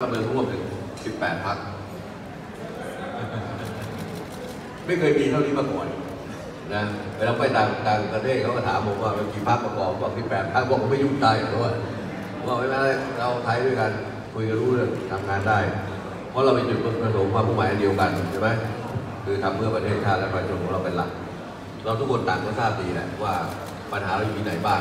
กาเมืองรวมถึง 18 พัก ไม่เคยมีเท่านี้มาก่อนนะเวลาไปต่างต่างประเทศเขาก็ถามผมว่าเป็นกี่พักประกอบบอก18พักบอกผมไม่ยุ่งใจหราะว่าว่าไม่เป็นไรเราไทยด้วยกันคุยกันรู้เรื่องทำงานได้ เพราะเราเป็นจุดประสงค์ความมุ่งหมายเดียวกันใช่ไหมคือทำเพื่อประเทศชาติและประชาชนของเราเป็นหลัก เราทุกคนต่างก็ทราบดีแหละว่าปัญหาเราอยู่ที่ไหนบ้าง